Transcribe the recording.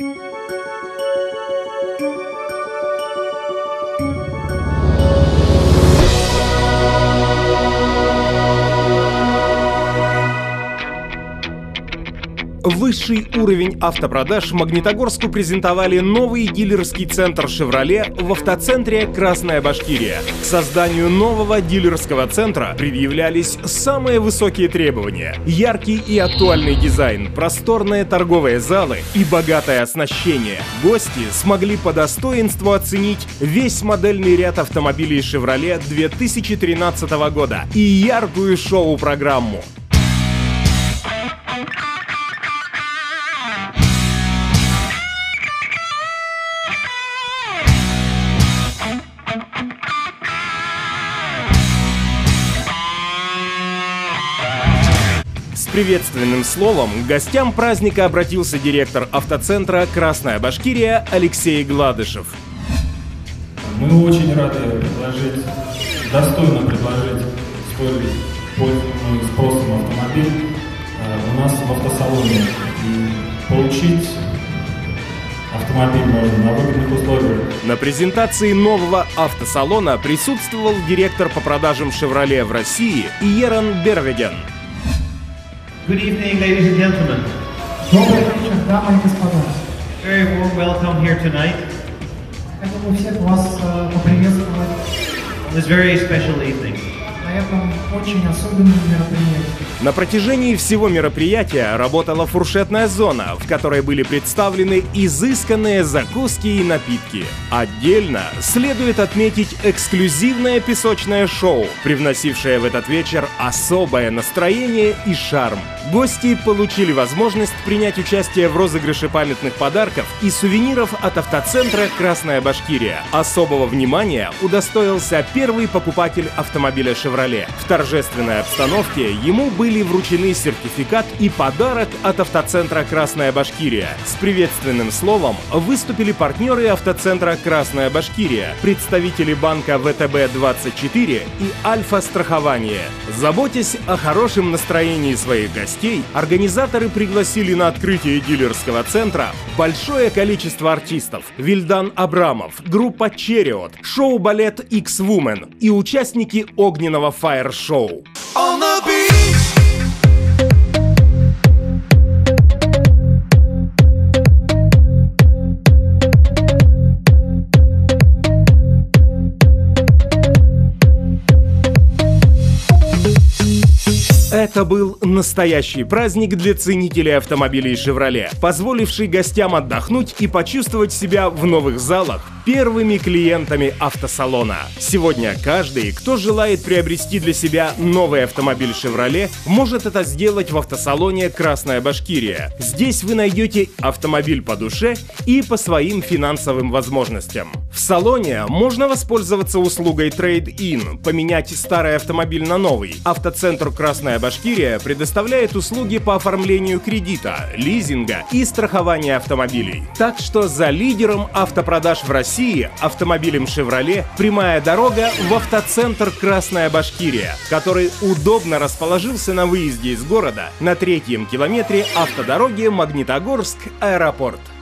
Mm-hmm. Высший уровень автопродаж Магнитогорску презентовали новый дилерский центр «Шевроле» в автоцентре «Красная Башкирия». К созданию нового дилерского центра предъявлялись самые высокие требования. Яркий и актуальный дизайн, просторные торговые залы и богатое оснащение. Гости смогли по достоинству оценить весь модельный ряд автомобилей «Шевроле» 2013 года и яркую шоу-программу. Приветственным словом к гостям праздника обратился директор автоцентра «Красная Башкирия» Алексей Гладышев. Мы очень рады предложить, достойно предложить столь пользуемый спросом автомобиль э, у нас в автосалоне. И получить автомобиль можно на выгодных условиях. На презентации нового автосалона присутствовал директор по продажам «Шевроле» в России Иеран Бервеген. Good evening, ladies and gentlemen. Добрый вечер, дамы и господа. Very warm welcome here tonight Хотел бы всех вас э, поприветствовать on this very special evening. на этом очень особенном мероприятии. На протяжении всего мероприятия работала фуршетная зона, в которой были представлены изысканные закуски и напитки. Отдельно следует отметить эксклюзивное песочное шоу, привносившее в этот вечер особое настроение и шарм. Гости получили возможность принять участие в розыгрыше памятных подарков и сувениров от автоцентра «Красная Башкирия». Особого внимания удостоился первый покупатель автомобиля «Шевроле». В торжественной обстановке ему были вручены сертификат и подарок от автоцентра «Красная Башкирия». С приветственным словом выступили партнеры автоцентра «Красная Башкирия», представители банка ВТБ-24 и Альфа-страхование. Заботясь о хорошем настроении своих гостей, организаторы пригласили на открытие дилерского центра большое количество артистов. Вильдан Абрамов, группа Черриот, шоу-балет X-Woman и участники огненного фаер-шоу. Это был настоящий праздник для ценителей автомобилей «Шевроле», позволивший гостям отдохнуть и почувствовать себя в новых залах первыми клиентами автосалона. Сегодня каждый, кто желает приобрести для себя новый автомобиль «Шевроле», может это сделать в автосалоне «Красная Башкирия». Здесь вы найдете автомобиль по душе и по своим финансовым возможностям. В салоне можно воспользоваться услугой Trade-in, поменять старый автомобиль на новый. Автоцентр «Красная Башкирия» предоставляет услуги по оформлению кредита, лизинга и страхования автомобилей. Так что за лидером автопродаж в России автомобилем «Шевроле» прямая дорога в автоцентр «Красная Башкирия», который удобно расположился на выезде из города на третьем километре автодороги Магнитогорск-Аэропорт.